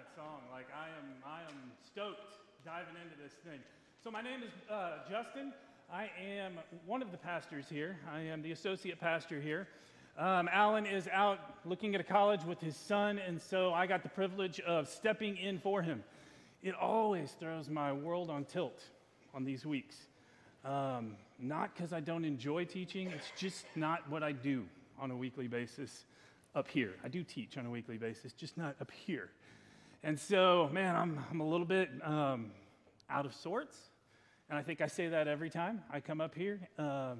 that song. Like I am, I am stoked diving into this thing. So my name is uh, Justin. I am one of the pastors here. I am the associate pastor here. Um, Alan is out looking at a college with his son, and so I got the privilege of stepping in for him. It always throws my world on tilt on these weeks. Um, not because I don't enjoy teaching, it's just not what I do on a weekly basis up here. I do teach on a weekly basis, just not up here. And so, man, I'm, I'm a little bit um, out of sorts. And I think I say that every time I come up here. Um,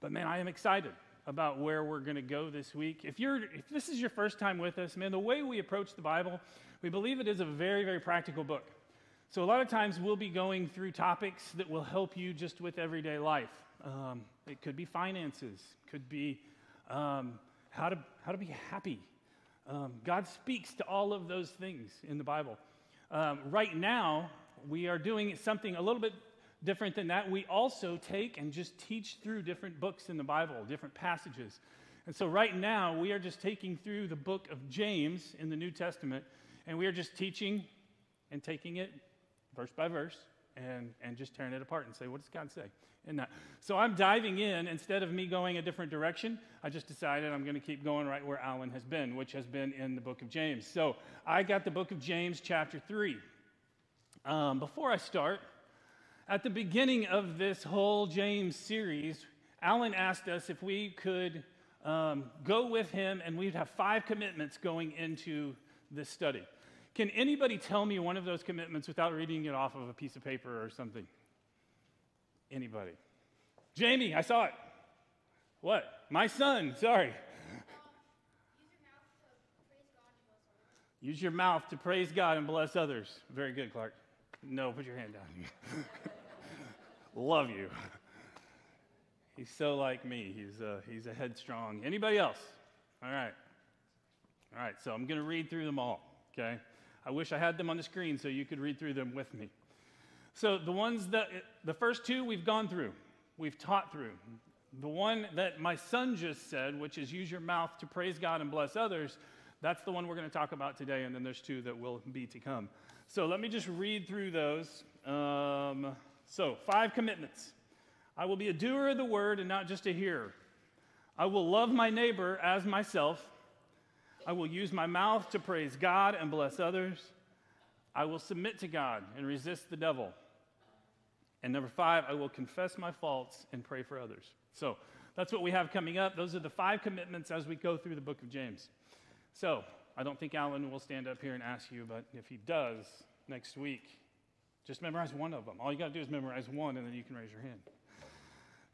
but man, I am excited about where we're going to go this week. If, you're, if this is your first time with us, man, the way we approach the Bible, we believe it is a very, very practical book. So, a lot of times we'll be going through topics that will help you just with everyday life. Um, it could be finances, could be um, how, to, how to be happy. Um, God speaks to all of those things in the Bible. Um, right now, we are doing something a little bit different than that. We also take and just teach through different books in the Bible, different passages. And so, right now, we are just taking through the book of James in the New Testament, and we are just teaching and taking it verse by verse and, and just tearing it apart and say, what does God say in that? So I'm diving in. Instead of me going a different direction, I just decided I'm going to keep going right where Alan has been, which has been in the book of James. So I got the book of James, chapter 3. Um, before I start, at the beginning of this whole James series, Alan asked us if we could um, go with him and we'd have five commitments going into this study. Can anybody tell me one of those commitments without reading it off of a piece of paper or something? Anybody? Jamie, I saw it. What? My son, sorry. Use your mouth to praise God and bless others. Very good, Clark. No, put your hand down. Love you. He's so like me. He's a, he's a headstrong. Anybody else? All right. All right, so I'm going to read through them all, okay? I wish I had them on the screen so you could read through them with me. So, the ones that, the first two we've gone through, we've taught through. The one that my son just said, which is use your mouth to praise God and bless others, that's the one we're going to talk about today, and then there's two that will be to come. So, let me just read through those. Um, so, five commitments I will be a doer of the word and not just a hearer. I will love my neighbor as myself. I will use my mouth to praise God and bless others. I will submit to God and resist the devil. And number five, I will confess my faults and pray for others. So that's what we have coming up. Those are the five commitments as we go through the book of James. So I don't think Alan will stand up here and ask you, but if he does next week, just memorize one of them. All you got to do is memorize one, and then you can raise your hand.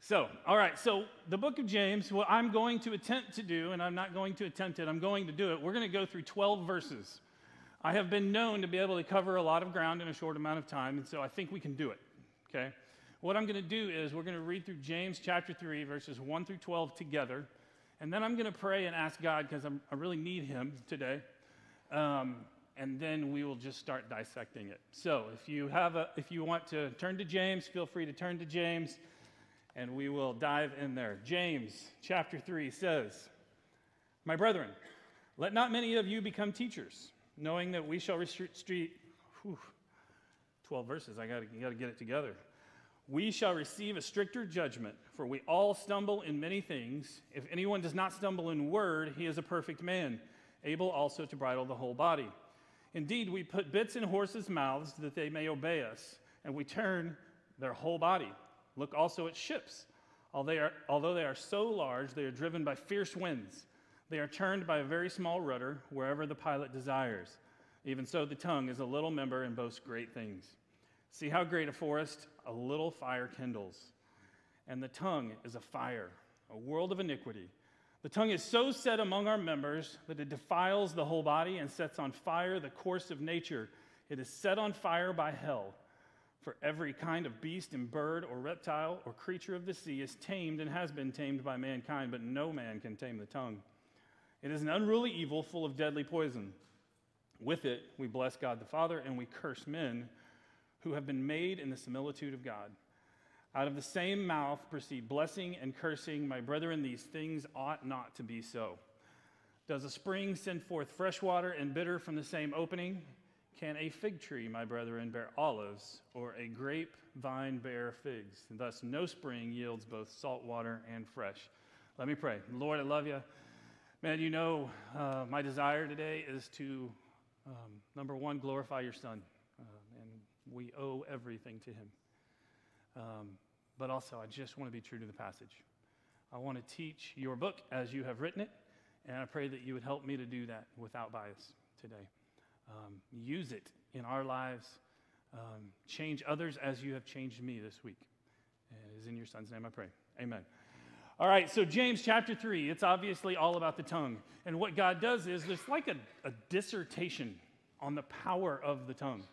So, all right, so the book of James, what I'm going to attempt to do, and I'm not going to attempt it, I'm going to do it. We're going to go through 12 verses. I have been known to be able to cover a lot of ground in a short amount of time, and so I think we can do it, okay? What I'm going to do is we're going to read through James chapter 3, verses 1 through 12 together, and then I'm going to pray and ask God, because I really need Him today, um, and then we will just start dissecting it. So if you, have a, if you want to turn to James, feel free to turn to James and we will dive in there. James chapter 3 says, My brethren, let not many of you become teachers, knowing that we shall whew, 12 verses, I gotta, gotta get it together. We shall receive a stricter judgment, for we all stumble in many things. If anyone does not stumble in word, he is a perfect man, able also to bridle the whole body. Indeed, we put bits in horses' mouths that they may obey us, and we turn their whole body. Look also at ships. Although they are so large, they are driven by fierce winds. They are turned by a very small rudder wherever the pilot desires. Even so, the tongue is a little member and boasts great things. See how great a forest a little fire kindles. And the tongue is a fire, a world of iniquity. The tongue is so set among our members that it defiles the whole body and sets on fire the course of nature. It is set on fire by hell. For every kind of beast and bird or reptile or creature of the sea is tamed and has been tamed by mankind, but no man can tame the tongue. It is an unruly evil full of deadly poison. With it, we bless God the Father and we curse men who have been made in the similitude of God. Out of the same mouth proceed blessing and cursing. My brethren, these things ought not to be so. Does a spring send forth fresh water and bitter from the same opening? Can a fig tree, my brethren, bear olives, or a grapevine bear figs? And thus, no spring yields both salt water and fresh. Let me pray. Lord, I love you. Man, you know, uh, my desire today is to, um, number one, glorify your Son. Uh, and we owe everything to him. Um, but also, I just want to be true to the passage. I want to teach your book as you have written it, and I pray that you would help me to do that without bias today. Um, use it in our lives. Um, change others as you have changed me this week. And it is in your son's name I pray. Amen. All right, so James chapter 3, it's obviously all about the tongue. And what God does is there's like a, a dissertation on the power of the tongue.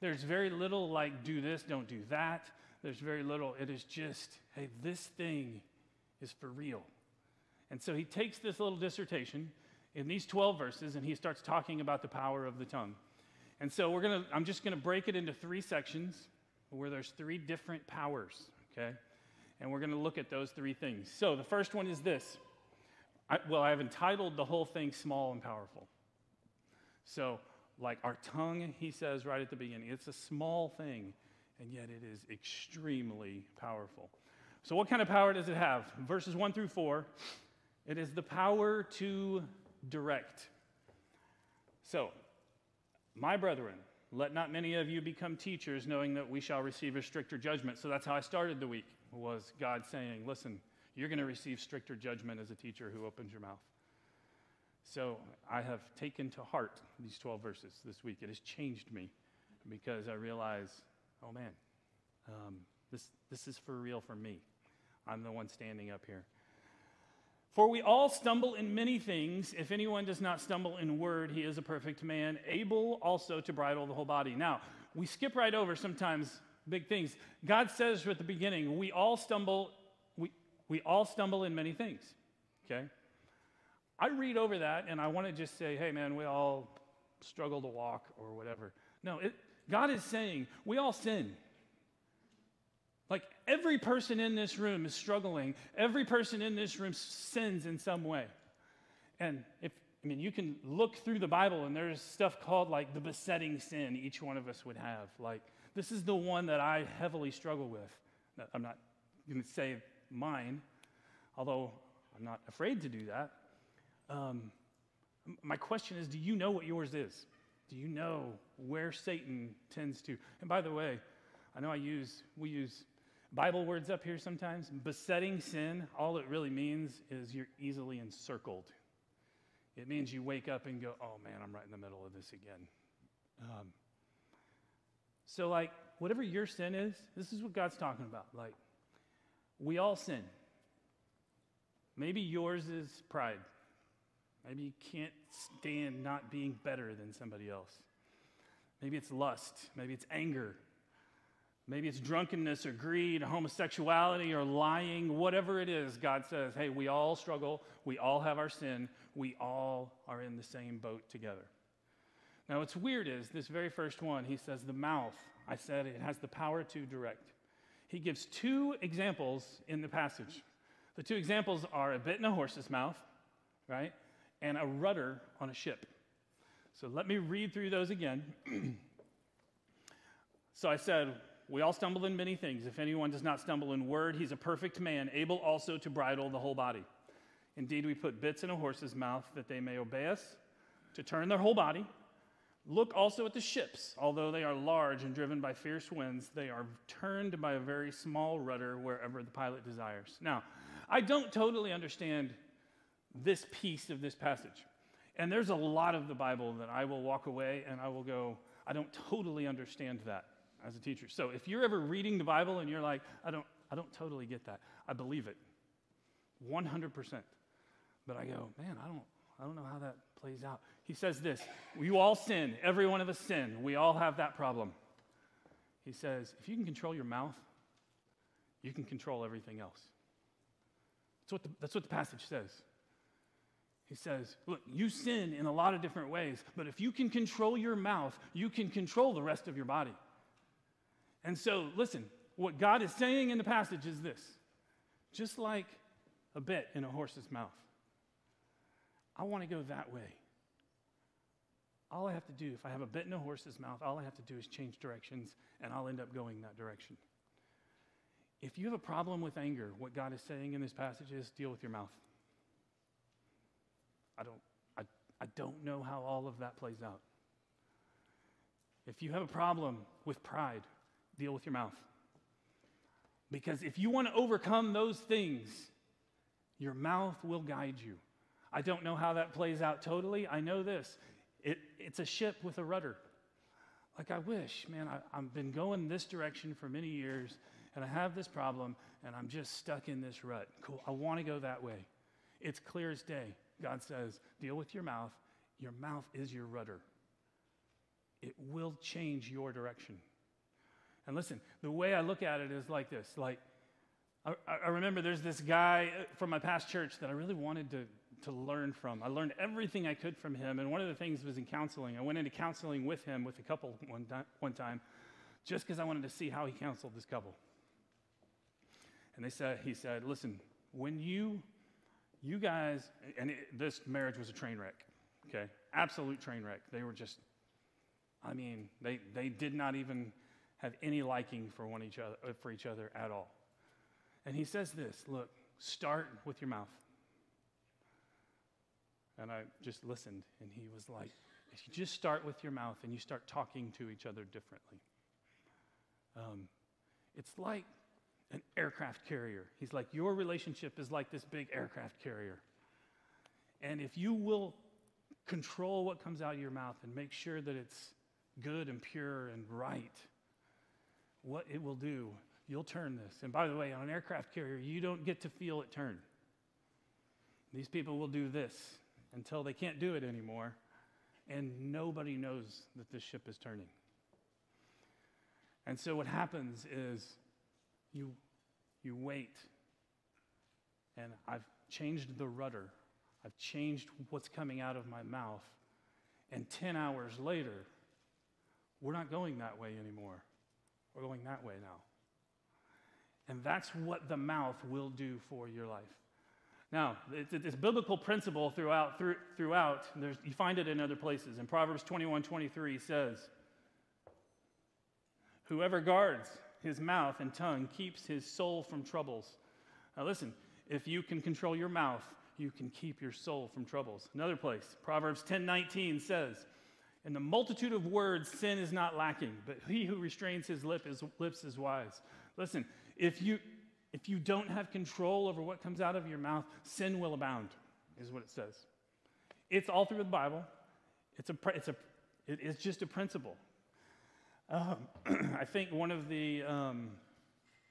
There's very little like do this, don't do that. There's very little. It is just, hey, this thing is for real. And so he takes this little dissertation in these 12 verses and he starts talking about the power of the tongue. And so we're going to I'm just going to break it into three sections where there's three different powers, okay? And we're going to look at those three things. So the first one is this. I, well, I've entitled the whole thing small and powerful. So, like our tongue, he says right at the beginning, it's a small thing, and yet it is extremely powerful. So, what kind of power does it have? Verses 1 through 4 it is the power to direct. So, my brethren, let not many of you become teachers, knowing that we shall receive a stricter judgment. So that's how I started the week, was God saying, listen, you're going to receive stricter judgment as a teacher who opens your mouth. So I have taken to heart these 12 verses this week. It has changed me because I realize, oh man, um, this, this is for real for me. I'm the one standing up here. For we all stumble in many things. If anyone does not stumble in word, he is a perfect man, able also to bridle the whole body. Now, we skip right over sometimes big things. God says at the beginning, we all stumble, we, we all stumble in many things. Okay? I read over that and I want to just say, hey man, we all struggle to walk or whatever. No, it, God is saying we all sin. Like every person in this room is struggling. Every person in this room sins in some way. And if, I mean, you can look through the Bible and there's stuff called like the besetting sin each one of us would have. Like, this is the one that I heavily struggle with. I'm not going to say mine, although I'm not afraid to do that. Um, my question is do you know what yours is? Do you know where Satan tends to? And by the way, I know I use, we use Bible words up here sometimes. Besetting sin, all it really means is you're easily encircled. It means you wake up and go, oh man, I'm right in the middle of this again. Um, so, like, whatever your sin is, this is what God's talking about. Like, we all sin. Maybe yours is pride. Maybe you can't stand not being better than somebody else. Maybe it's lust. Maybe it's anger. Maybe it's drunkenness or greed, or homosexuality or lying, whatever it is. God says, hey, we all struggle. We all have our sin. We all are in the same boat together. Now, what's weird is this very first one, he says, the mouth, I said it has the power to direct. He gives two examples in the passage. The two examples are a bit in a horse's mouth, right? And a rudder on a ship. So let me read through those again. so I said, we all stumble in many things. If anyone does not stumble in word, he's a perfect man, able also to bridle the whole body. Indeed, we put bits in a horse's mouth that they may obey us, to turn their whole body. Look also at the ships. Although they are large and driven by fierce winds, they are turned by a very small rudder wherever the pilot desires. Now, I don't totally understand this piece of this passage. And there's a lot of the Bible that I will walk away and I will go, I don't totally understand that as a teacher. So if you're ever reading the Bible and you're like, I don't, I don't totally get that, I believe it 100%. But I go, man, I don't, I don't know how that plays out. He says this We all sin. Every one of us sin. We all have that problem. He says, if you can control your mouth, you can control everything else. That's what the, that's what the passage says. He says, Look, you sin in a lot of different ways, but if you can control your mouth, you can control the rest of your body. And so, listen, what God is saying in the passage is this just like a bit in a horse's mouth. I want to go that way. All I have to do, if I have a bit in a horse's mouth, all I have to do is change directions and I'll end up going that direction. If you have a problem with anger, what God is saying in this passage is deal with your mouth. I don't, I, I don't know how all of that plays out. If you have a problem with pride, deal with your mouth. Because if you want to overcome those things, your mouth will guide you. I don't know how that plays out totally. I know this it, it's a ship with a rudder. Like, I wish, man, I, I've been going this direction for many years, and I have this problem, and I'm just stuck in this rut. Cool, I want to go that way. It's clear as day. God says, deal with your mouth. Your mouth is your rudder, it will change your direction. And listen, the way I look at it is like this like, I, I remember there's this guy uh, from my past church that I really wanted to to learn from. I learned everything I could from him. And one of the things was in counseling. I went into counseling with him with a couple one, one time just because I wanted to see how he counseled this couple. And they said, he said, listen, when you, you guys, and it, this marriage was a train wreck, okay? Absolute train wreck. They were just, I mean, they, they did not even have any liking for one each other, for each other at all. And he says this, look, start with your mouth. And I just listened, and he was like, if you just start with your mouth and you start talking to each other differently, um, it's like an aircraft carrier. He's like, your relationship is like this big aircraft carrier. And if you will control what comes out of your mouth and make sure that it's good and pure and right, what it will do, you'll turn this. And by the way, on an aircraft carrier, you don't get to feel it turn. These people will do this until they can't do it anymore, and nobody knows that this ship is turning. And so what happens is you, you wait, and I've changed the rudder, I've changed what's coming out of my mouth, and 10 hours later, we're not going that way anymore. We're going that way now. And that's what the mouth will do for your life. Now, this biblical principle throughout, through, throughout you find it in other places. In Proverbs 21 23 says, Whoever guards his mouth and tongue keeps his soul from troubles. Now, listen, if you can control your mouth, you can keep your soul from troubles. Another place, Proverbs 10 19 says, In the multitude of words, sin is not lacking, but he who restrains his lip is, lips is wise. Listen, if you, if you don't have control over what comes out of your mouth, sin will abound, is what it says. It's all through the Bible. It's, a, it's, a, it is just a principle. Um, I think one of, the, um,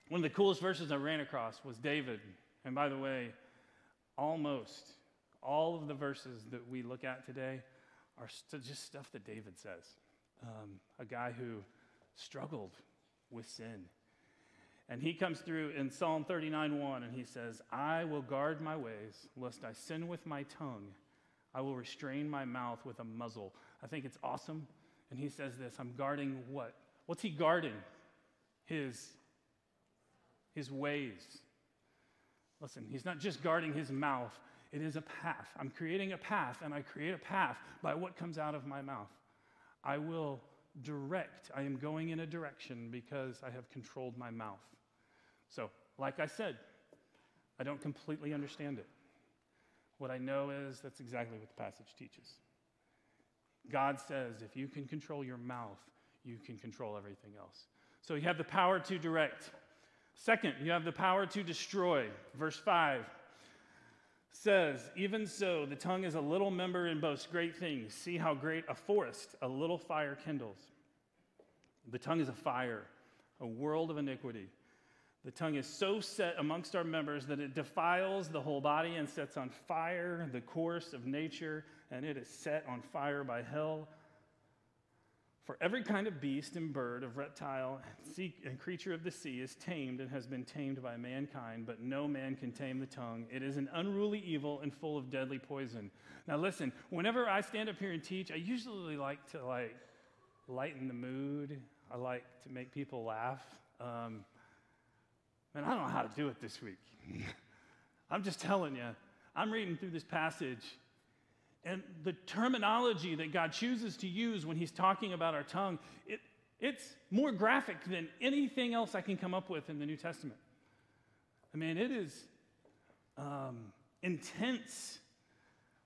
one of the coolest verses I ran across was David. And by the way, almost all of the verses that we look at today are st- just stuff that David says. Um, a guy who struggled with sin and he comes through in Psalm 39 1 and he says, I will guard my ways, lest I sin with my tongue. I will restrain my mouth with a muzzle. I think it's awesome. And he says this I'm guarding what? What's he guarding? His, his ways. Listen, he's not just guarding his mouth, it is a path. I'm creating a path, and I create a path by what comes out of my mouth. I will direct. I am going in a direction because I have controlled my mouth. So, like I said, I don't completely understand it. What I know is that's exactly what the passage teaches. God says if you can control your mouth, you can control everything else. So you have the power to direct. Second, you have the power to destroy. Verse 5 says, Even so, the tongue is a little member and boasts great things. See how great a forest a little fire kindles. The tongue is a fire, a world of iniquity. The tongue is so set amongst our members that it defiles the whole body and sets on fire the course of nature, and it is set on fire by hell. For every kind of beast and bird, of reptile and creature of the sea is tamed and has been tamed by mankind, but no man can tame the tongue. It is an unruly evil and full of deadly poison. Now listen, whenever I stand up here and teach, I usually like to like lighten the mood. I like to make people laugh. Um, Man, I don't know how to do it this week. I'm just telling you, I'm reading through this passage, And the terminology that God chooses to use when He's talking about our tongue, it, it's more graphic than anything else I can come up with in the New Testament. I mean, it is um, intense.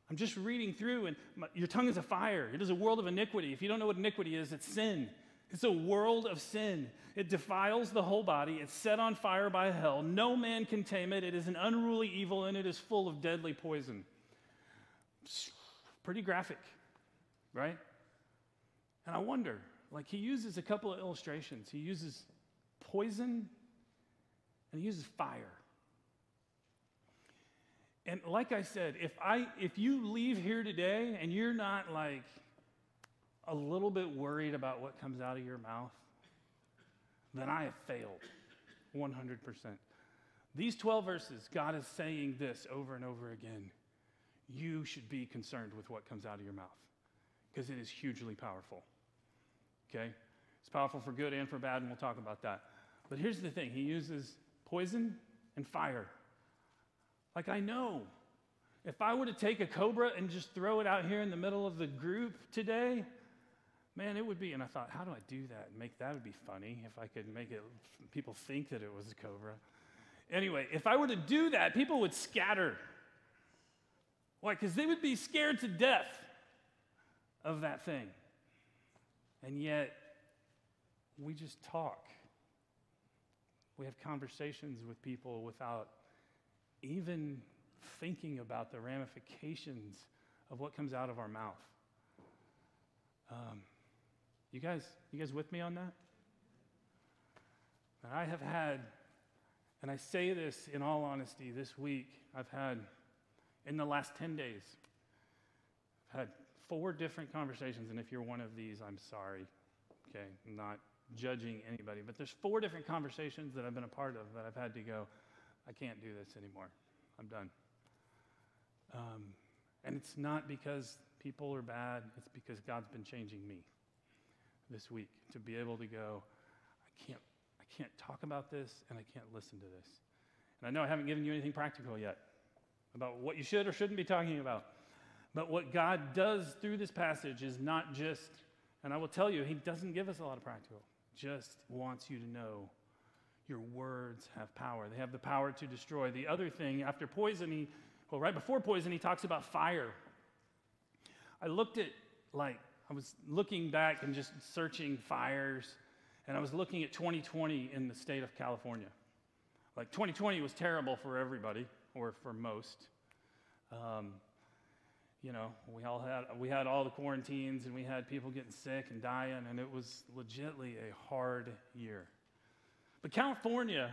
I'm just reading through, and my, your tongue is a fire. It is a world of iniquity. If you don't know what iniquity is, it's sin. It's a world of sin. It defiles the whole body. It's set on fire by hell. No man can tame it. It is an unruly evil, and it is full of deadly poison. Pretty graphic, right? And I wonder, like, he uses a couple of illustrations. He uses poison and he uses fire. And like I said, if I if you leave here today and you're not like a little bit worried about what comes out of your mouth, then I have failed 100%. These 12 verses, God is saying this over and over again. You should be concerned with what comes out of your mouth because it is hugely powerful. Okay? It's powerful for good and for bad, and we'll talk about that. But here's the thing He uses poison and fire. Like, I know if I were to take a cobra and just throw it out here in the middle of the group today, man, it would be. And I thought, how do I do that? Make that would be funny if I could make it, people think that it was a cobra. Anyway, if I were to do that, people would scatter. Why? Because they would be scared to death of that thing. And yet, we just talk. We have conversations with people without even thinking about the ramifications of what comes out of our mouth. Um, you guys, you guys with me on that? And I have had, and I say this in all honesty, this week I've had, in the last 10 days, I've had four different conversations, and if you're one of these, I'm sorry. Okay, I'm not judging anybody, but there's four different conversations that I've been a part of that I've had to go, I can't do this anymore. I'm done. Um, and it's not because people are bad, it's because God's been changing me this week to be able to go, I can't, I can't talk about this and I can't listen to this. And I know I haven't given you anything practical yet about what you should or shouldn't be talking about. But what God does through this passage is not just, and I will tell you, He doesn't give us a lot of practical, just wants you to know your words have power. They have the power to destroy. The other thing, after poison, he, well, right before poison, he talks about fire. I looked at, like, I was looking back and just searching fires, and I was looking at 2020 in the state of California. Like, 2020 was terrible for everybody, or for most. Um, you know, we all had we had all the quarantines and we had people getting sick and dying, and it was legitly a hard year. But California,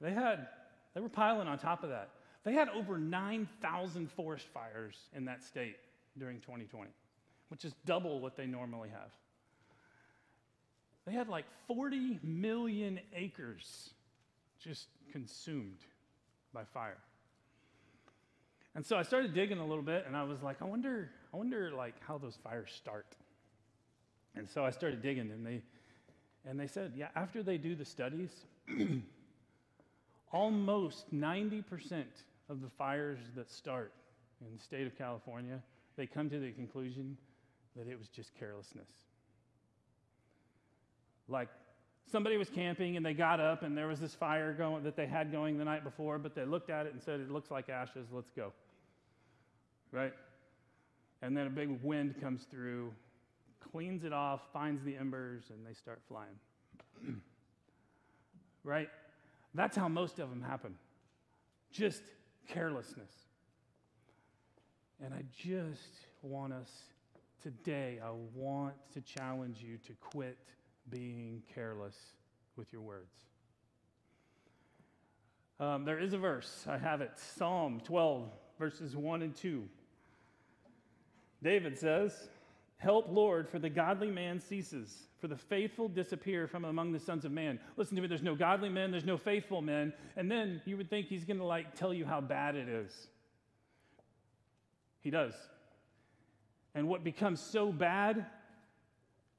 they had they were piling on top of that. They had over 9,000 forest fires in that state during 2020 which is double what they normally have. They had like 40 million acres just consumed by fire. And so I started digging a little bit and I was like, I wonder, I wonder like how those fires start. And so I started digging and they and they said, yeah, after they do the studies, almost 90% of the fires that start in the state of California, they come to the conclusion that it was just carelessness. Like somebody was camping and they got up and there was this fire going that they had going the night before, but they looked at it and said, It looks like ashes, let's go. Right? And then a big wind comes through, cleans it off, finds the embers, and they start flying. right? That's how most of them happen. Just carelessness. And I just want us today, I want to challenge you to quit being careless with your words. Um, there is a verse, I have it Psalm 12, verses 1 and 2. David says, Help, Lord, for the godly man ceases, for the faithful disappear from among the sons of man. Listen to me, there's no godly men, there's no faithful men. And then you would think he's going to like tell you how bad it is. He does. And what becomes so bad,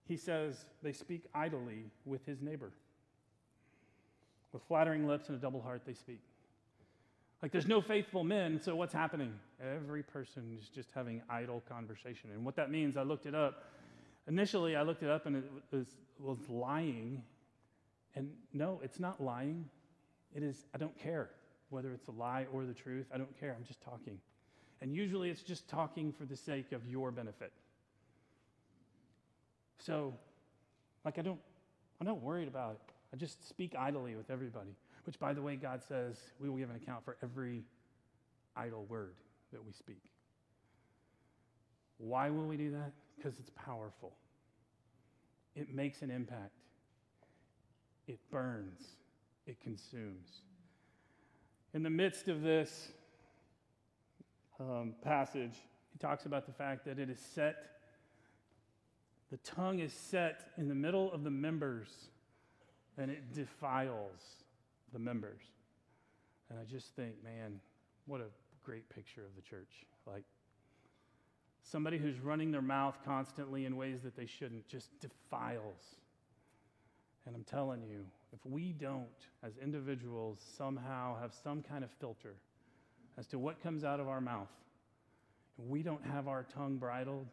he says, they speak idly with his neighbor. With flattering lips and a double heart, they speak. Like there's no faithful men, so what's happening? Every person is just having idle conversation. And what that means, I looked it up. Initially, I looked it up and it was, was lying. And no, it's not lying. It is, I don't care whether it's a lie or the truth. I don't care. I'm just talking. And usually it's just talking for the sake of your benefit. So, like, I don't, I'm not worried about it. I just speak idly with everybody, which, by the way, God says we will give an account for every idle word that we speak. Why will we do that? Because it's powerful, it makes an impact, it burns, it consumes. In the midst of this um, passage, he talks about the fact that it is set, the tongue is set in the middle of the members and it defiles the members. And I just think, man, what a great picture of the church. Like somebody who's running their mouth constantly in ways that they shouldn't just defiles. And I'm telling you, if we don't, as individuals, somehow have some kind of filter as to what comes out of our mouth, and we don't have our tongue bridled,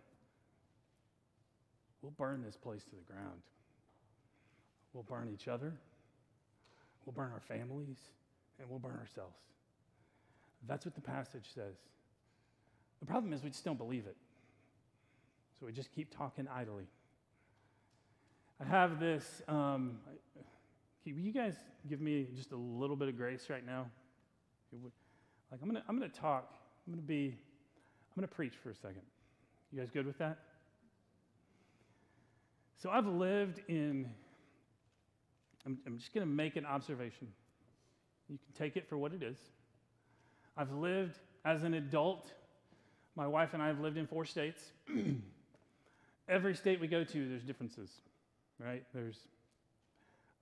we'll burn this place to the ground. We'll burn each other, we'll burn our families, and we'll burn ourselves. That's what the passage says. The problem is we just don't believe it. So we just keep talking idly. I have this. Um, will you guys give me just a little bit of grace right now? Like I'm gonna, I'm gonna talk. I'm gonna be, I'm gonna preach for a second. You guys good with that? So I've lived in I'm, I'm just going to make an observation. You can take it for what it is. I've lived as an adult. My wife and I have lived in four states. Every state we go to, there's differences, right? There's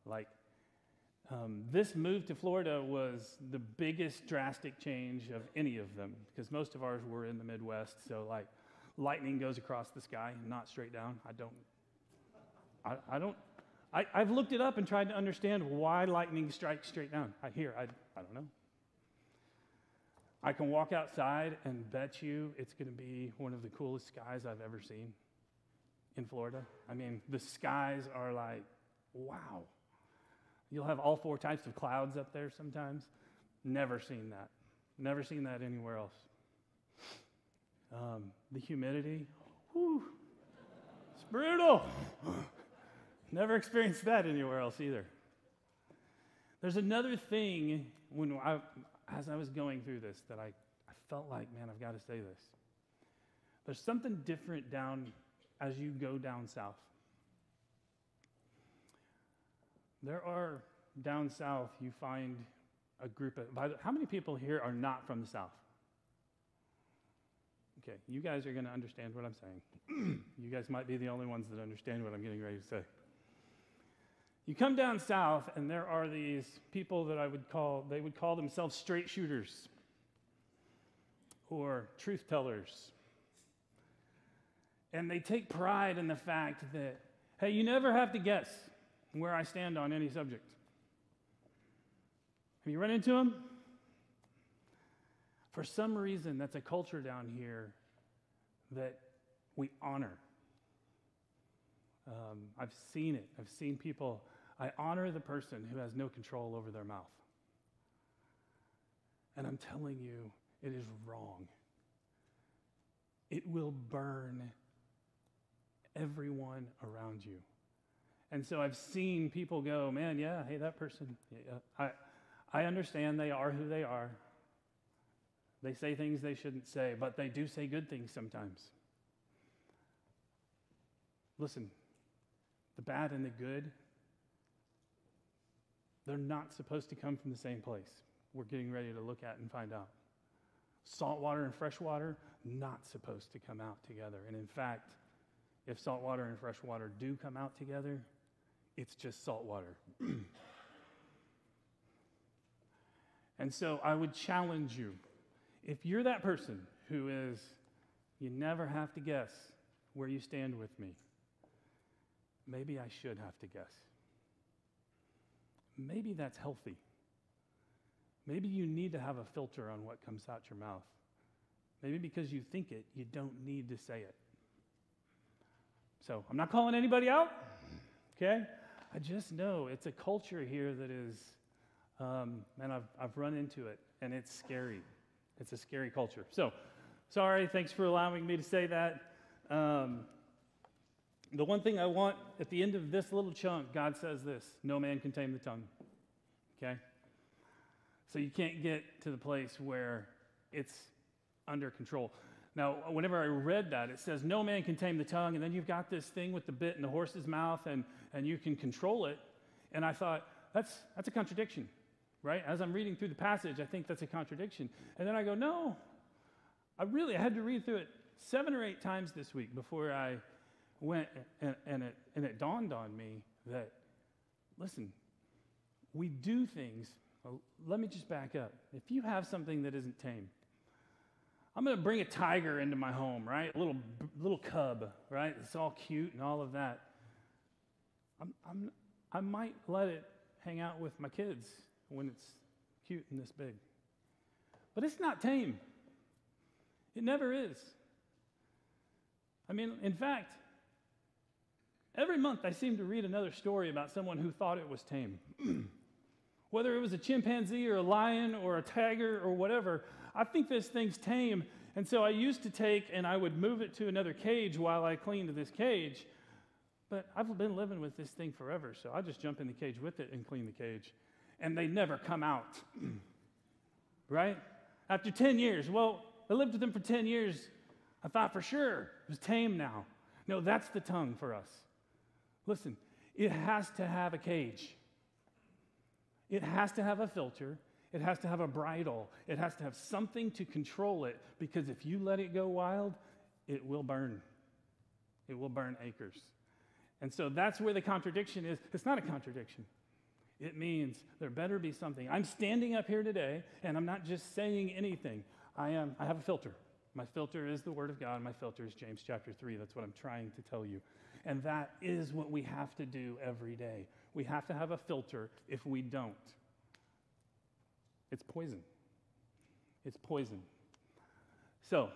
like um, this move to Florida was the biggest drastic change of any of them because most of ours were in the Midwest. So, like, lightning goes across the sky, not straight down. I don't, I, I don't, I, have looked it up and tried to understand why lightning strikes straight down. I hear, I, I don't know. I can walk outside and bet you it's going to be one of the coolest skies I've ever seen in Florida. I mean, the skies are like, wow. You'll have all four types of clouds up there sometimes. Never seen that. Never seen that anywhere else. Um, the humidity, whew, it's brutal. Never experienced that anywhere else either. There's another thing when I, as I was going through this that I, I felt like, man, I've got to say this. There's something different down as you go down south. There are down south, you find a group of, by the, how many people here are not from the south? Okay, you guys are going to understand what I'm saying. you guys might be the only ones that understand what I'm getting ready to say. You come down south, and there are these people that I would call, they would call themselves straight shooters or truth tellers. And they take pride in the fact that, hey, you never have to guess where I stand on any subject. Have you run into them? For some reason, that's a culture down here that we honor. Um, I've seen it. I've seen people I honor the person who has no control over their mouth. And I'm telling you, it is wrong. It will burn everyone around you. And so I've seen people go, man, yeah, hey, that person, yeah, I, I understand they are who they are. They say things they shouldn't say, but they do say good things sometimes. Listen, the bad and the good they're not supposed to come from the same place. We're getting ready to look at and find out. Salt water and fresh water, not supposed to come out together. And in fact, if salt water and fresh water do come out together, it's just salt water. and so I would challenge you if you're that person who is, you never have to guess where you stand with me, maybe I should have to guess maybe that's healthy. maybe you need to have a filter on what comes out your mouth. Maybe because you think it, you don't need to say it. So I'm not calling anybody out, okay? I just know it's a culture here that is, um, and I've, I've run into it, and it's scary. It's a scary culture. So, sorry, thanks for allowing me to say that. Um, the one thing I want at the end of this little chunk, God says this no man can tame the tongue. Okay? So you can't get to the place where it's under control. Now, whenever I read that, it says, No man can tame the tongue, and then you've got this thing with the bit in the horse's mouth, and, and you can control it. And I thought, that's, that's a contradiction, right? As I'm reading through the passage, I think that's a contradiction. And then I go, No, I really I had to read through it seven or eight times this week before I went, and, and, it, and it dawned on me that, listen, we do things. Oh, let me just back up. If you have something that isn't tame, I'm going to bring a tiger into my home, right? A little, little cub, right? It's all cute and all of that. I'm, I'm, I might let it hang out with my kids when it's cute and this big. But it's not tame. It never is. I mean, in fact, every month I seem to read another story about someone who thought it was tame. Whether it was a chimpanzee or a lion or a tiger or whatever, I think this thing's tame. And so I used to take and I would move it to another cage while I cleaned this cage. But I've been living with this thing forever, so I just jump in the cage with it and clean the cage. And they never come out. right? After 10 years, well, I lived with them for 10 years. I thought for sure it was tame now. No, that's the tongue for us. Listen, it has to have a cage, it has to have a filter, it has to have a bridle. It has to have something to control it because if you let it go wild, it will burn. It will burn acres. And so that's where the contradiction is. It's not a contradiction. It means there better be something. I'm standing up here today and I'm not just saying anything. I am I have a filter. My filter is the word of God. My filter is James chapter 3. That's what I'm trying to tell you. And that is what we have to do every day. We have to have a filter. If we don't, it's poison. It's poison. So,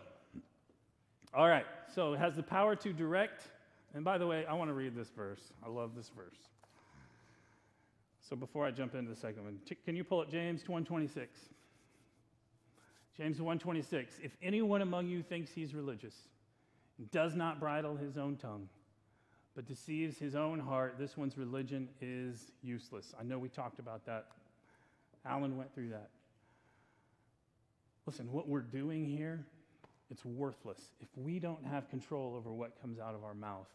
all right. So it has the power to direct. And by the way, I want to read this verse. I love this verse. So before I jump into the second one, can you pull up James 1:26? James 1:26. If anyone among you thinks he's religious, does not bridle his own tongue, but deceives his own heart, this one's religion is useless. I know we talked about that Alan went through that. Listen, what we're doing here, it's worthless. If we don't have control over what comes out of our mouth,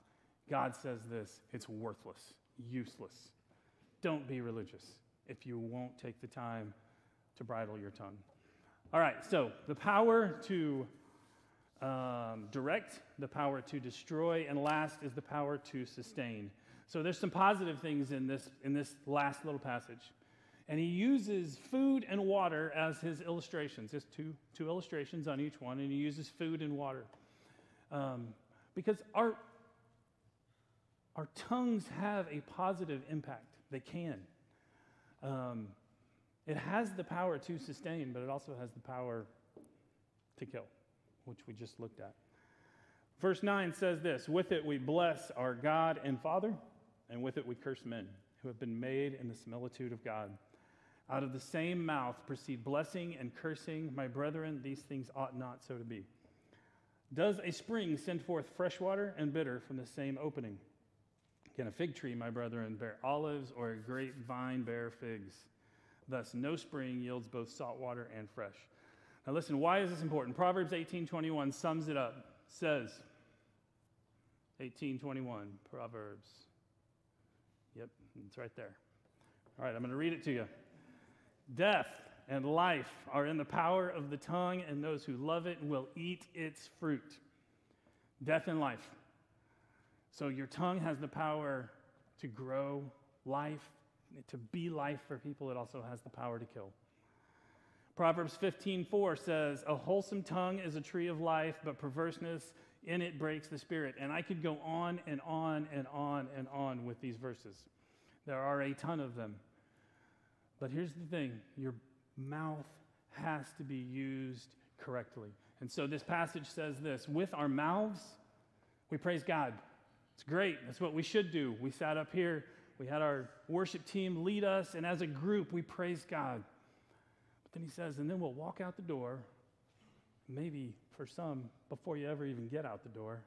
God says this it's worthless, useless. Don't be religious if you won't take the time to bridle your tongue. All right, so the power to um, direct, the power to destroy, and last is the power to sustain. So there's some positive things in this, in this last little passage. And he uses food and water as his illustrations. Just two, two illustrations on each one, and he uses food and water. Um, because our, our tongues have a positive impact. They can. Um, it has the power to sustain, but it also has the power to kill, which we just looked at. Verse 9 says this With it we bless our God and Father, and with it we curse men who have been made in the similitude of God. Out of the same mouth proceed blessing and cursing. My brethren, these things ought not so to be. Does a spring send forth fresh water and bitter from the same opening? Can a fig tree, my brethren, bear olives, or a grapevine bear figs? Thus, no spring yields both salt water and fresh. Now, listen, why is this important? Proverbs 18:21 sums it up. Says, 18:21, Proverbs. Yep, it's right there. All right, I'm going to read it to you. Death and life are in the power of the tongue, and those who love it will eat its fruit. Death and life. So your tongue has the power to grow life, to be life for people. It also has the power to kill. Proverbs 15:4 says, "A wholesome tongue is a tree of life, but perverseness in it breaks the spirit." And I could go on and on and on and on with these verses. There are a ton of them. But here's the thing your, mouth has to be used correctly. And so this passage says this with our mouths, we praise God. It's great. That's what we should do. We sat up here, we had our worship team lead us, and as a group, we praised God. But then he says, and then we'll walk out the door, maybe for some, before you ever even get out the door,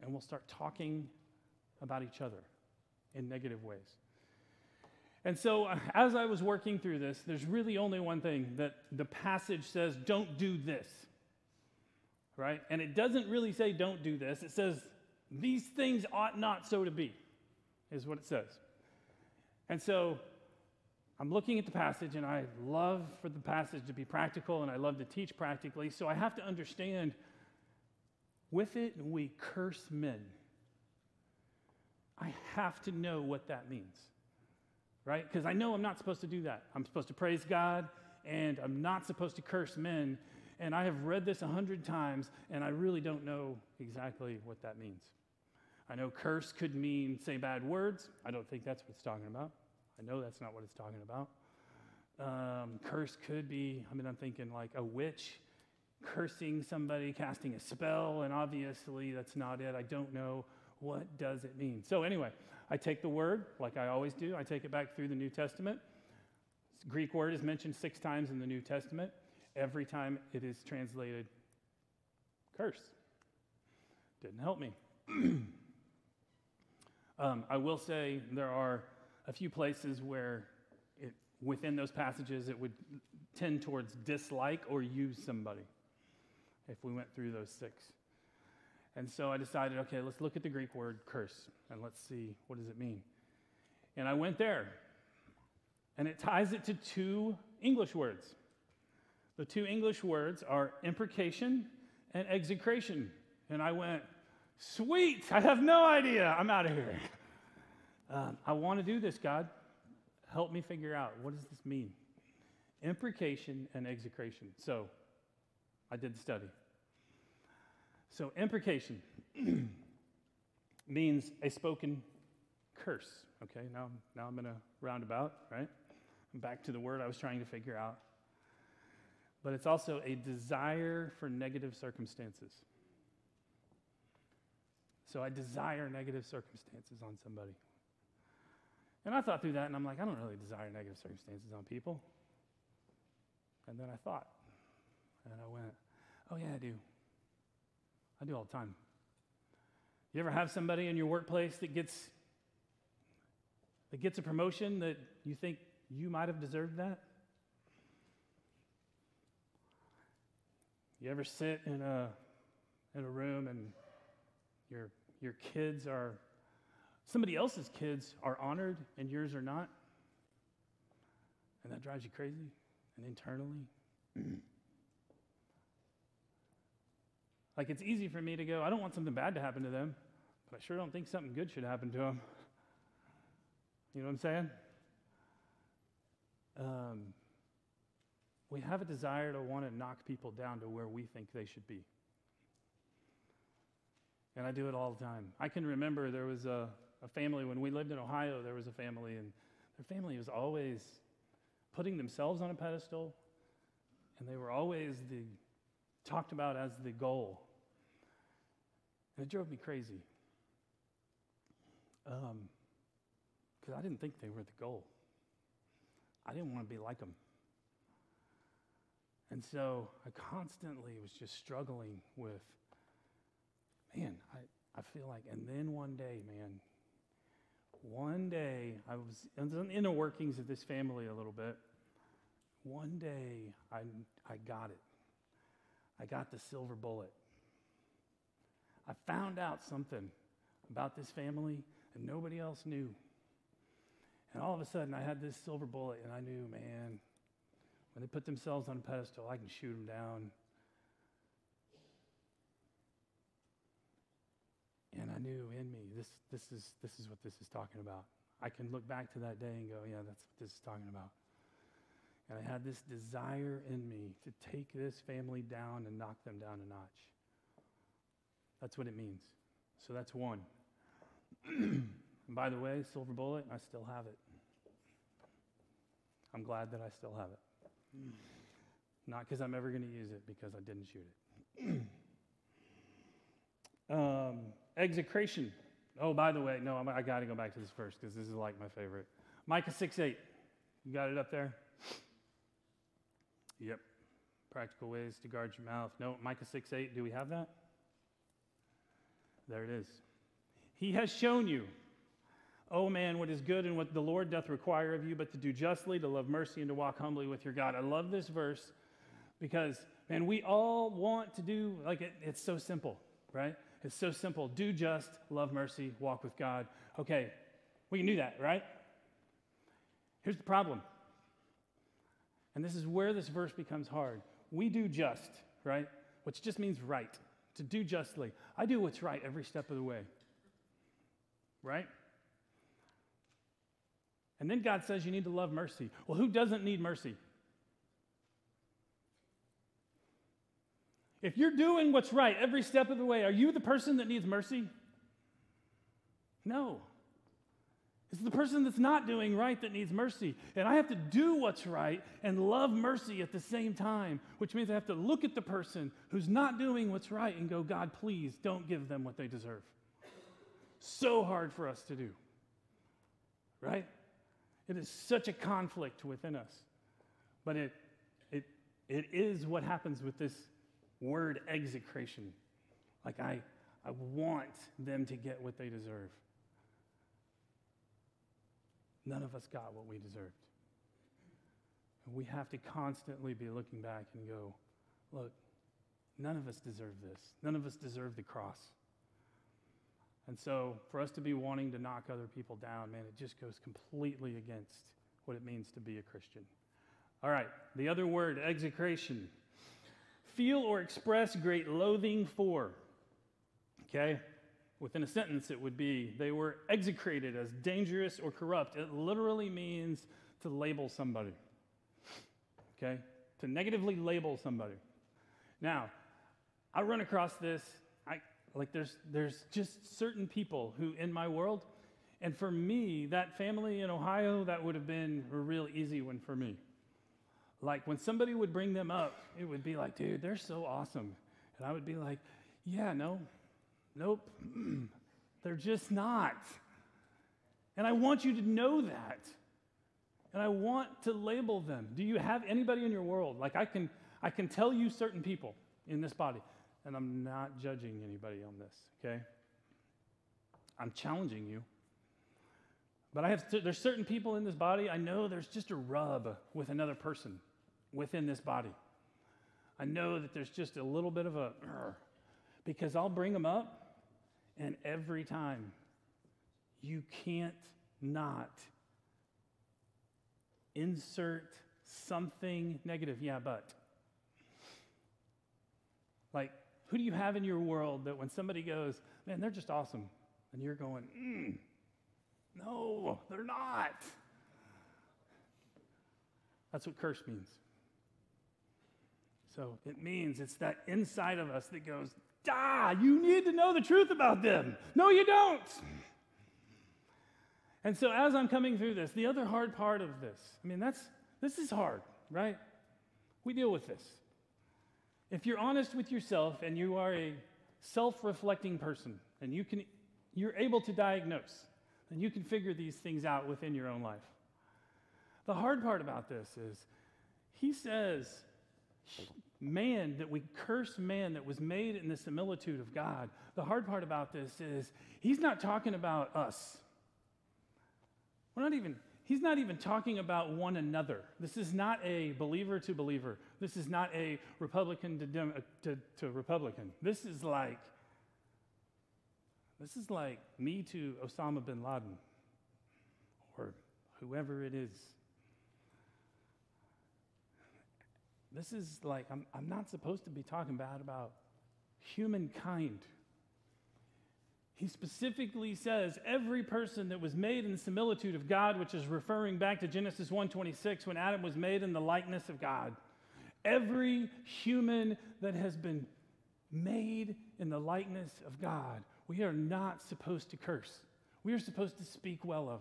and we'll start talking about each other in negative ways. And so, uh, as I was working through this, there's really only one thing that the passage says don't do this, right? And it doesn't really say don't do this, it says these things ought not so to be, is what it says. And so, I'm looking at the passage, and I love for the passage to be practical, and I love to teach practically. So, I have to understand with it, we curse men. I have to know what that means, right? Because I know I'm not supposed to do that. I'm supposed to praise God, and I'm not supposed to curse men. And I have read this a hundred times, and I really don't know exactly what that means. I know curse could mean say bad words. I don't think that's what it's talking about. I know that's not what it's talking about. Um, curse could be, I mean, I'm thinking like a witch cursing somebody, casting a spell, and obviously that's not it. I don't know what does it mean? So, anyway, I take the word, like I always do, I take it back through the New Testament. This Greek word is mentioned six times in the New Testament. Every time it is translated curse. Didn't help me. um, I will say there are a few places where it, within those passages it would tend towards dislike or use somebody if we went through those six. And so I decided, okay, let's look at the Greek word curse and let's see what does it mean. And I went there. And it ties it to two English words. The two English words are imprecation and execration. And I went, sweet, I have no idea. I'm out of here. Um, I want to do this, God. Help me figure out what does this mean? Imprecation and execration. So I did the study. So, imprecation means a spoken curse. Okay, now, now I'm in a roundabout, right? I'm back to the word I was trying to figure out. But it's also a desire for negative circumstances. So I desire negative circumstances on somebody. And I thought through that and I'm like, I don't really desire negative circumstances on people. And then I thought, and I went, oh, yeah, I do. I do all the time. You ever have somebody in your workplace that gets that gets a promotion that you think you might have deserved that? You ever sit in a in a room and your your kids are somebody else's kids are honored and yours are not? And that drives you crazy and internally. Like it's easy for me to go, I don't want something bad to happen to them, but I sure don't think something good should happen to them. You know what I'm saying? Um, we have a desire to want to knock people down to where we think they should be. And I do it all the time. I can remember there was a, a family when we lived in Ohio, there was a family, and their family was always putting themselves on a pedestal, and they were always the talked about as the goal. And it drove me crazy. Because um, I didn't think they were the goal. I didn't want to be like them. And so I constantly was just struggling with, man, I, I feel like, and then one day, man, one day, I was in the workings of this family a little bit. One day, I, I got it. I got the silver bullet. I found out something about this family and nobody else knew. And all of a sudden, I had this silver bullet, and I knew, man, when they put themselves on a pedestal, I can shoot them down. And I knew in me, this, this, is, this is what this is talking about. I can look back to that day and go, yeah, that's what this is talking about. And I had this desire in me to take this family down and knock them down a notch. That's what it means. So that's one. and by the way, silver bullet, I still have it. I'm glad that I still have it. Not because I'm ever going to use it, because I didn't shoot it. um, execration. Oh, by the way, no, I'm, i got to go back to this first because this is like my favorite. Micah 6 8. You got it up there? Yep. Practical ways to guard your mouth. No, Micah 6 8. Do we have that? There it is. He has shown you, oh man, what is good and what the Lord doth require of you, but to do justly, to love mercy, and to walk humbly with your God. I love this verse because, man, we all want to do, like, it, it's so simple, right? It's so simple. Do just, love mercy, walk with God. Okay, we can do that, right? Here's the problem. And this is where this verse becomes hard. We do just, right? Which just means right, to do justly. I do what's right every step of the way, right? And then God says you need to love mercy. Well, who doesn't need mercy? If you're doing what's right every step of the way, are you the person that needs mercy? No. It's the person that's not doing right that needs mercy. And I have to do what's right and love mercy at the same time, which means I have to look at the person who's not doing what's right and go, God, please don't give them what they deserve. So hard for us to do, right? It is such a conflict within us. But it, it, it is what happens with this word execration. Like, I, I want them to get what they deserve. None of us got what we deserved. And we have to constantly be looking back and go, look, none of us deserve this. None of us deserve the cross. And so, for us to be wanting to knock other people down, man, it just goes completely against what it means to be a Christian. All right, the other word, execration. Feel or express great loathing for. Okay? within a sentence, it would be they were execrated as dangerous or corrupt. It literally means to label somebody, okay? To negatively label somebody. Now, I run across this. I like there's there's just certain people who in my world, and for me, that family in Ohio, that would have been a real easy one for me. Like when somebody would bring them up, it would be like, dude, they're so awesome. And I would be like, yeah, no, Nope, they're just not. And I want you to know that. And I want to label them. Do you have anybody in your world? Like I can I can tell you certain people in this body, and I'm not judging anybody on this, okay? I'm challenging you. But I have there's certain people in this body, I know there's just a rub with another person within this body. I know that there's just a little bit of a because I'll bring them up and every time, you can't not insert something negative. Yeah, but. Like, who do you have in your world that when somebody goes, man, they're just awesome, and you're going, mm, no, they're not. That's what curse means. So it means it's that inside of us that goes, Ah, you need to know the truth about them. No, you don't. And so as I'm coming through this, the other hard part of this, I mean, that's this is hard, right? We deal with this. If you're honest with yourself and you are a self-reflecting person and you can you're able to diagnose, then you can figure these things out within your own life. The hard part about this is he says man, that we curse man that was made in the similitude of God. The hard part about this is he's not talking about us. We're not even, he's not even talking about one another. This is not a believer to believer. This is not a Republican to, dem, to, to Republican. This is like, this is like me to Osama bin Laden or whoever it is This is like, I'm, I'm not supposed to be talking bad about humankind. He specifically says every person that was made in the similitude of God, which is referring back to Genesis 1:26 when Adam was made in the likeness of God. Every human that has been made in the likeness of God, we are not supposed to curse. We are supposed to speak well of.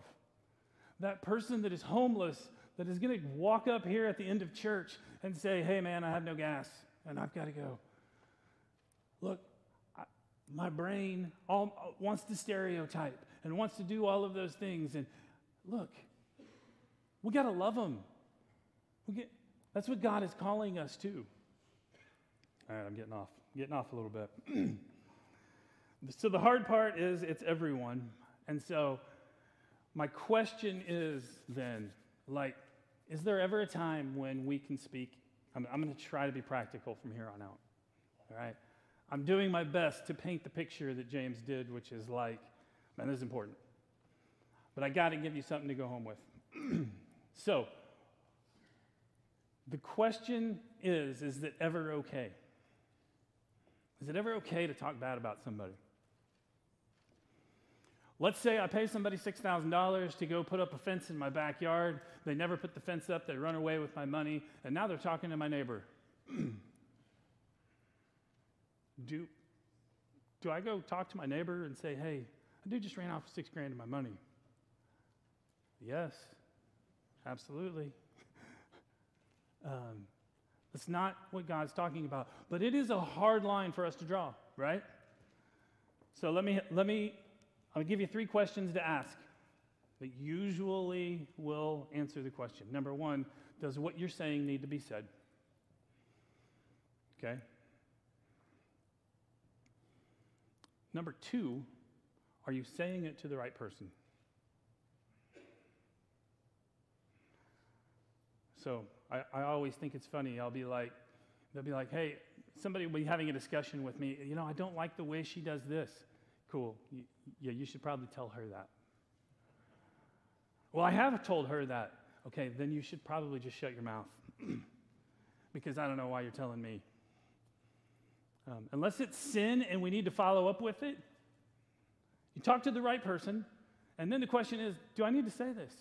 That person that is homeless that is going to walk up here at the end of church and say, hey, man, I have no gas and I've got to go. Look, I, my brain all, wants to stereotype and wants to do all of those things. And look, we got to love them. We get, that's what God is calling us to. All right, I'm getting off, getting off a little bit. so the hard part is it's everyone. And so my question is then, like, is there ever a time when we can speak? I'm, I'm going to try to be practical from here on out. All right? I'm doing my best to paint the picture that James did, which is like, man, this is important. But I got to give you something to go home with. so, the question is is it ever okay? Is it ever okay to talk bad about somebody? Let's say I pay somebody $6,000 to go put up a fence in my backyard. They never put the fence up, they run away with my money, and now they're talking to my neighbor. do, do I go talk to my neighbor and say, hey, I dude just ran off six grand of my money? Yes, absolutely. Um, that's not what God's talking about. But it is a hard line for us to draw, right? So let me, let me, I'll give you three questions to ask that usually will answer the question. Number one, does what you're saying need to be said? Okay. Number two, are you saying it to the right person? So I, I always think it's funny. I'll be like, they'll be like, hey, somebody will be having a discussion with me. You know, I don't like the way she does this. Cool. Yeah, you should probably tell her that. Well, I have told her that. Okay, then you should probably just shut your mouth because I don't know why you're telling me. Um, unless it's sin and we need to follow up with it, you talk to the right person, and then the question is do I need to say this?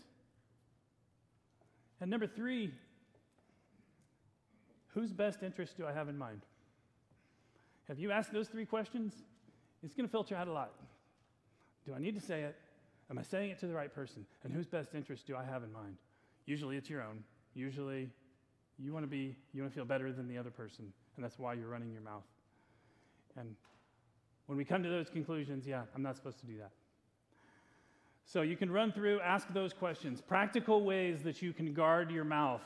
And number three, whose best interest do I have in mind? Have you asked those three questions? It's going to filter out a lot. Do I need to say it? Am I saying it to the right person? And whose best interest do I have in mind? Usually it's your own. Usually you want to be you want to feel better than the other person, and that's why you're running your mouth. And when we come to those conclusions, yeah, I'm not supposed to do that. So you can run through, ask those questions, practical ways that you can guard your mouth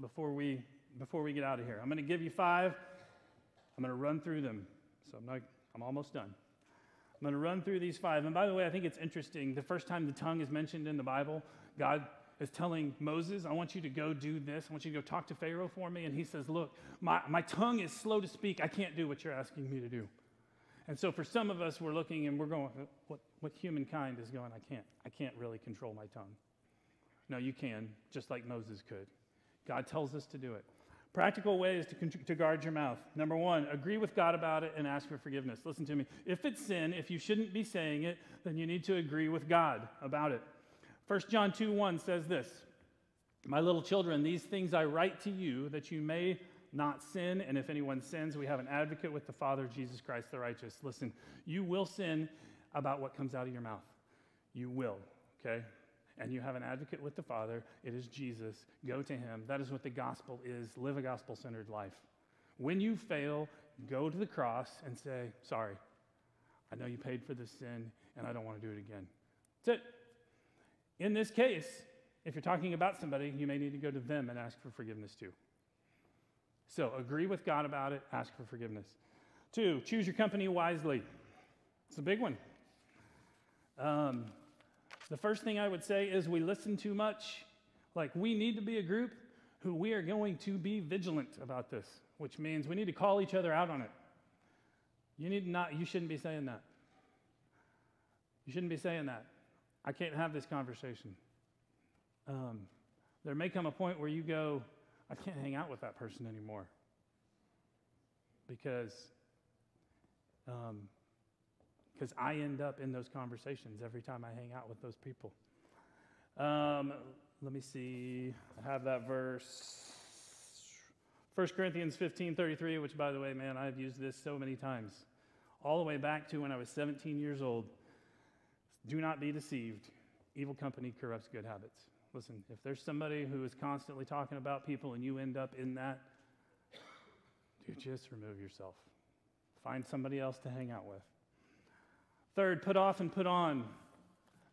before we before we get out of here. I'm going to give you five. I'm going to run through them. So I'm not I'm almost done. I'm going to run through these five. And by the way, I think it's interesting. The first time the tongue is mentioned in the Bible, God is telling Moses, I want you to go do this. I want you to go talk to Pharaoh for me. And he says, Look, my, my tongue is slow to speak. I can't do what you're asking me to do. And so for some of us, we're looking and we're going, what, what humankind is going, I can't, I can't really control my tongue. No, you can, just like Moses could. God tells us to do it. Practical ways to, to guard your mouth. Number one, agree with God about it and ask for forgiveness. Listen to me. If it's sin, if you shouldn't be saying it, then you need to agree with God about it. 1 John 2 1 says this My little children, these things I write to you that you may not sin. And if anyone sins, we have an advocate with the Father, Jesus Christ the righteous. Listen, you will sin about what comes out of your mouth. You will, okay? And you have an advocate with the Father. It is Jesus. Go to him. That is what the gospel is. Live a gospel centered life. When you fail, go to the cross and say, Sorry, I know you paid for this sin, and I don't want to do it again. That's it. In this case, if you're talking about somebody, you may need to go to them and ask for forgiveness too. So agree with God about it, ask for forgiveness. Two, choose your company wisely. It's a big one. Um, the first thing I would say is we listen too much. Like, we need to be a group who we are going to be vigilant about this, which means we need to call each other out on it. You need not, you shouldn't be saying that. You shouldn't be saying that. I can't have this conversation. Um, there may come a point where you go, I can't hang out with that person anymore because because I end up in those conversations every time I hang out with those people. Um, let me see. I have that verse. 1 Corinthians 15 33, which, by the way, man, I've used this so many times, all the way back to when I was 17 years old. Do not be deceived. Evil company corrupts good habits. Listen, if there's somebody who is constantly talking about people and you end up in that, dude, just remove yourself. Find somebody else to hang out with. Third, put off and put on.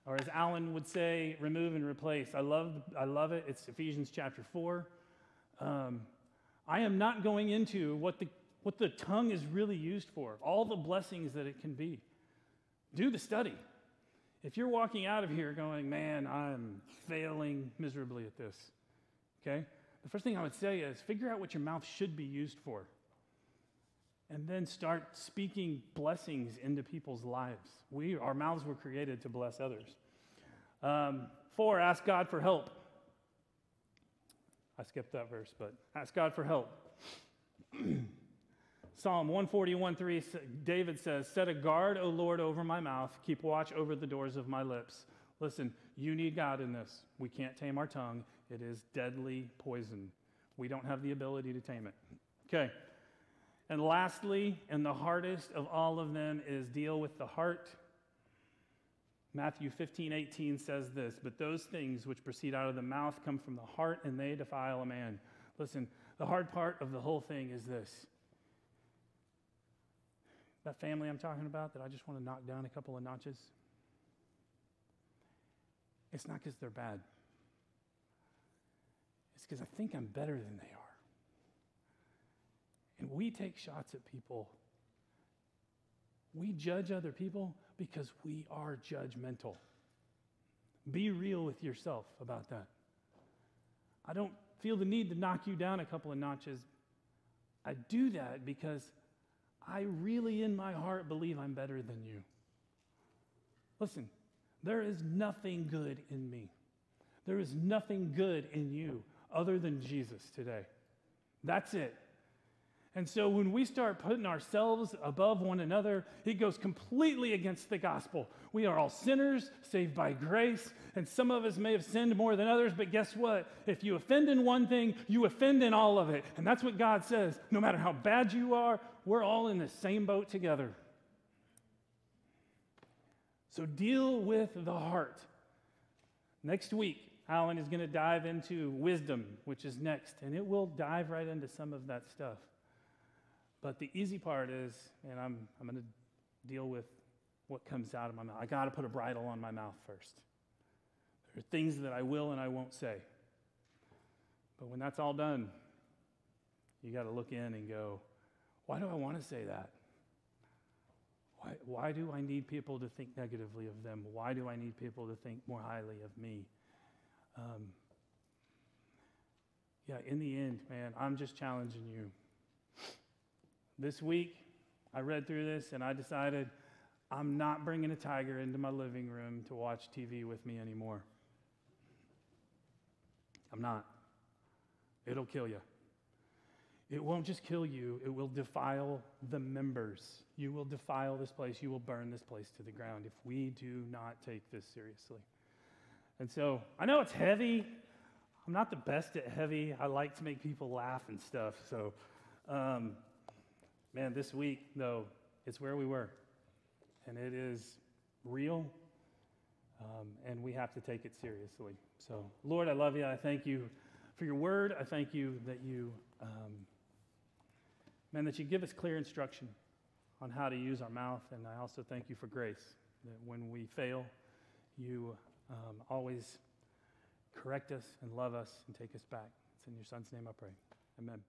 Or as Alan would say, remove and replace. I love, I love it. It's Ephesians chapter 4. Um, I am not going into what the, what the tongue is really used for, all the blessings that it can be. Do the study. If you're walking out of here going, man, I'm failing miserably at this, okay? The first thing I would say is figure out what your mouth should be used for. And then start speaking blessings into people's lives. We, our mouths were created to bless others. Um, four, ask God for help. I skipped that verse, but ask God for help. Psalm 141 3, David says, Set a guard, O Lord, over my mouth. Keep watch over the doors of my lips. Listen, you need God in this. We can't tame our tongue, it is deadly poison. We don't have the ability to tame it. Okay. And lastly, and the hardest of all of them is deal with the heart. Matthew 15, 18 says this, but those things which proceed out of the mouth come from the heart and they defile a man. Listen, the hard part of the whole thing is this that family I'm talking about that I just want to knock down a couple of notches? It's not because they're bad. It's because I think I'm better than they are. And we take shots at people. We judge other people because we are judgmental. Be real with yourself about that. I don't feel the need to knock you down a couple of notches. I do that because I really, in my heart, believe I'm better than you. Listen, there is nothing good in me. There is nothing good in you other than Jesus today. That's it. And so when we start putting ourselves above one another, it goes completely against the gospel. We are all sinners, saved by grace, and some of us may have sinned more than others, but guess what? If you offend in one thing, you offend in all of it. And that's what God says. No matter how bad you are, we're all in the same boat together. So deal with the heart. Next week, Alan is going to dive into wisdom, which is next, and it will dive right into some of that stuff. But the easy part is, and I'm, I'm going to deal with what comes out of my mouth. I got to put a bridle on my mouth first. There are things that I will and I won't say. But when that's all done, you got to look in and go, why do I want to say that? Why, why do I need people to think negatively of them? Why do I need people to think more highly of me? Um, yeah, in the end, man, I'm just challenging you. This week, I read through this and I decided I'm not bringing a tiger into my living room to watch TV with me anymore. I'm not. It'll kill you. It won't just kill you, it will defile the members. You will defile this place. You will burn this place to the ground if we do not take this seriously. And so I know it's heavy. I'm not the best at heavy. I like to make people laugh and stuff. So, um, man, this week, though, it's where we were. And it is real. Um, and we have to take it seriously. So, Lord, I love you. I thank you for your word. I thank you that you. Um, Man, that you give us clear instruction on how to use our mouth. And I also thank you for grace, that when we fail, you um, always correct us and love us and take us back. It's in your son's name I pray. Amen.